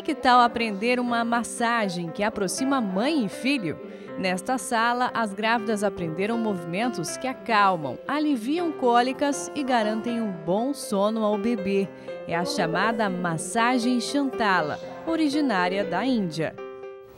E que tal aprender uma massagem que aproxima mãe e filho? Nesta sala, as grávidas aprenderam movimentos que acalmam, aliviam cólicas e garantem um bom sono ao bebê. É a chamada massagem Chantala, originária da Índia.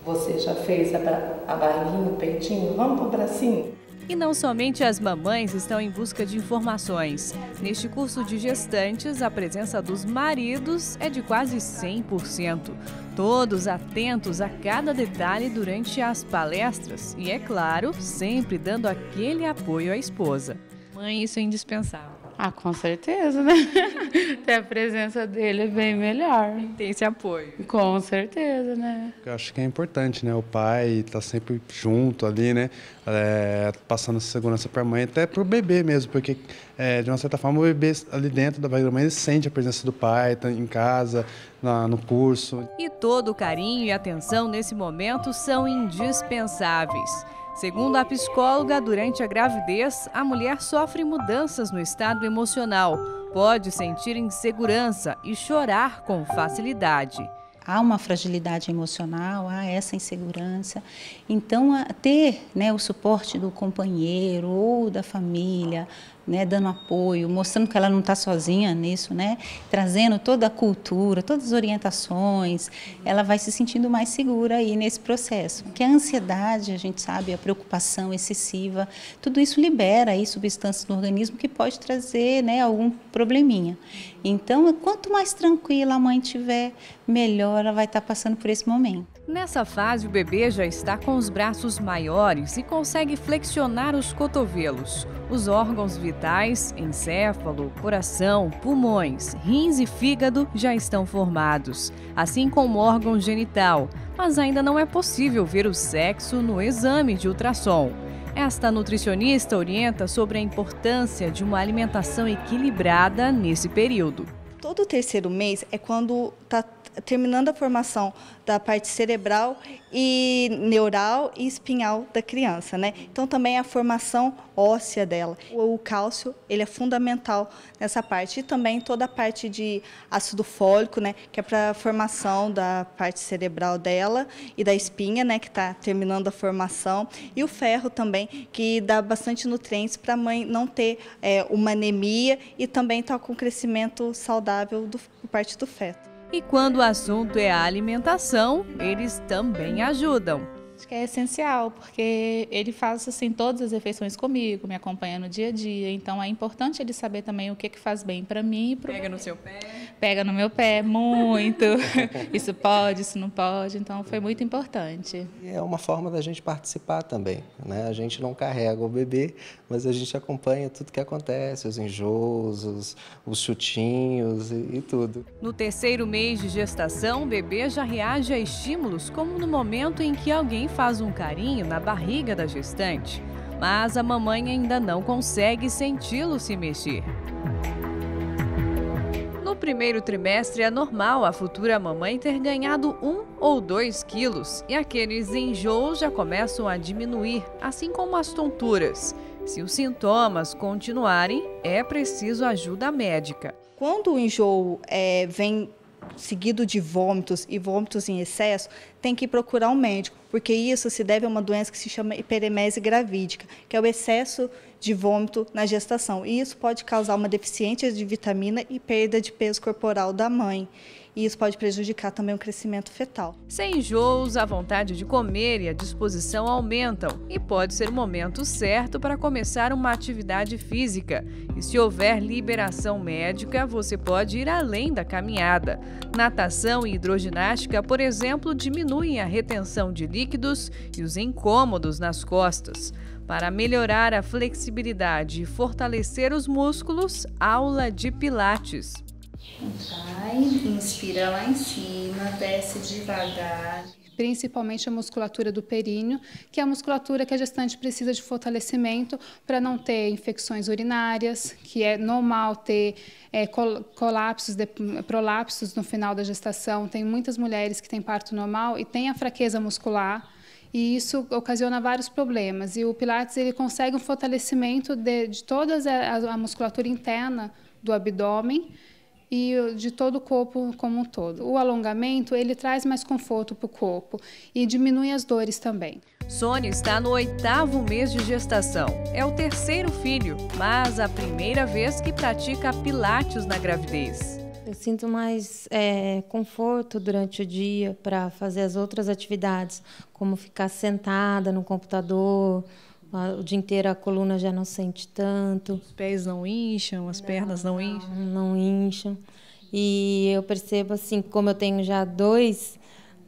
Você já fez a, barriguinha, o peitinho? Vamos pro bracinho? E não somente as mamães estão em busca de informações. Neste curso de gestantes, a presença dos maridos é de quase 100%. Todos atentos a cada detalhe durante as palestras e, é claro, sempre dando aquele apoio à esposa. Mãe, isso é indispensável. Ah, com certeza, né? Ter a presença dele é bem melhor. Tem esse apoio. Com certeza, né? Eu acho que é importante, né? O pai tá sempre junto ali, né? É, passando segurança para a mãe, até para o bebê mesmo, porque é, de uma certa forma o bebê ali dentro da barriga da mãe ele sente a presença do pai, tá em casa, na, no curso. E todo o carinho e atenção nesse momento são indispensáveis. Segundo a psicóloga, durante a gravidez, a mulher sofre mudanças no estado emocional, pode sentir insegurança e chorar com facilidade. Há uma fragilidade emocional, há essa insegurança. Então, ter né, o suporte do companheiro ou da família, né, dando apoio, mostrando que ela não está sozinha nisso, né, trazendo toda a cultura, todas as orientações, ela vai se sentindo mais segura aí nesse processo. Que a ansiedade, a gente sabe, a preocupação excessiva, tudo isso libera aí substâncias no organismo que pode trazer né, algum probleminha. Então, quanto mais tranquila a mãe tiver, melhor ela vai estar tá passando por esse momento. Nessa fase, o bebê já está com os braços maiores e consegue flexionar os cotovelos. Os órgãos vitais, encéfalo, coração, pulmões, rins e fígado já estão formados, assim como o órgão genital, mas ainda não é possível ver o sexo no exame de ultrassom. Esta nutricionista orienta sobre a importância de uma alimentação equilibrada nesse período. Todo terceiro mês é quando está terminando a formação da parte cerebral e neural e espinhal da criança, né? Então também a formação óssea dela. O, cálcio, ele é fundamental nessa parte e também toda a parte de ácido fólico, né, que é para a formação da parte cerebral dela e da espinha, né, que está terminando a formação, e o ferro também, que dá bastante nutrientes para a mãe não ter é, uma anemia e também estar tá com crescimento saudável do, parte do feto. E quando o assunto é a alimentação, eles também ajudam. Acho que é essencial, porque ele faz assim todas as refeições comigo, me acompanha no dia a dia. Então é importante ele saber também o que, que faz bem para mim e pro Pega no seu pé. Pega no meu pé muito. isso pode, isso não pode. Então foi muito importante. E é uma forma da gente participar também, né? A gente não carrega o bebê, mas a gente acompanha tudo que acontece, os enjoos, os, os chutinhos e, e tudo. No terceiro mês de gestação, o bebê já reage a estímulos como no momento em que alguém faz um carinho na barriga da gestante, mas a mamãe ainda não consegue senti-lo se mexer. Primeiro trimestre é normal a futura mamãe ter ganhado um ou dois quilos e aqueles enjoos já começam a diminuir, assim como as tonturas. Se os sintomas continuarem, é preciso ajuda médica. Quando o enjoo é, vem seguido de vômitos e vômitos em excesso, tem que procurar um médico, porque isso se deve a uma doença que se chama hiperemese gravídica, que é o excesso de vômito na gestação. E isso pode causar uma deficiência de vitamina e perda de peso corporal da mãe e isso pode prejudicar também o crescimento fetal. Sem enjoos, a vontade de comer e a disposição aumentam e pode ser o momento certo para começar uma atividade física. E se houver liberação médica, você pode ir além da caminhada. Natação e hidroginástica, por exemplo, diminuem a retenção de líquidos e os incômodos nas costas. Para melhorar a flexibilidade e fortalecer os músculos, aula de Pilates. Vai, inspira lá em cima, desce devagar. Principalmente a musculatura do períneo, que é a musculatura que a gestante precisa de fortalecimento para não ter infecções urinárias, que é normal ter é, colapsos, de, prolapsos no final da gestação. Tem muitas mulheres que têm parto normal e têm a fraqueza muscular e isso ocasiona vários problemas. E o Pilates ele consegue um fortalecimento de, de toda a, a musculatura interna do abdômen e de todo o corpo como um todo. O alongamento ele traz mais conforto para o corpo e diminui as dores também. Sônia está no oitavo mês de gestação. É o terceiro filho, mas a primeira vez que pratica pilates na gravidez. Eu sinto mais é, conforto durante o dia para fazer as outras atividades, como ficar sentada no computador, o dia inteiro a coluna já não sente tanto. Os pés não incham, as não, pernas não, não incham? Não incham. E eu percebo assim, como eu tenho já dois,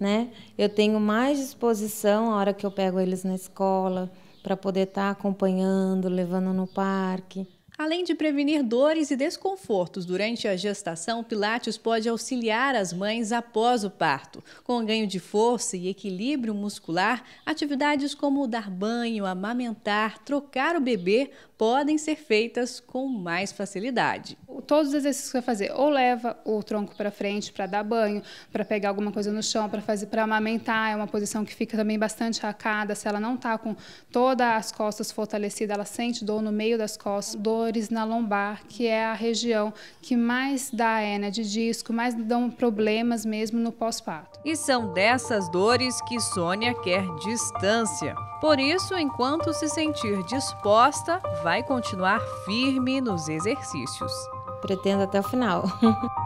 né? Eu tenho mais disposição a hora que eu pego eles na escola para poder estar tá acompanhando, levando no parque. Além de prevenir dores e desconfortos durante a gestação, o Pilates pode auxiliar as mães após o parto. Com ganho de força e equilíbrio muscular, atividades como dar banho, amamentar, trocar o bebê podem ser feitas com mais facilidade. Todos os exercícios que vai fazer, ou leva o tronco para frente para dar banho, para pegar alguma coisa no chão, para fazer para amamentar, é uma posição que fica também bastante arcada. Se ela não está com todas as costas fortalecidas, ela sente dor no meio das costas, dores na lombar, que é a região que mais dá hérnia de disco, mais dão problemas mesmo no pós-parto. E são dessas dores que Sônia quer distância. Por isso, enquanto se sentir disposta, vai continuar firme nos exercícios. Pretendo até o final.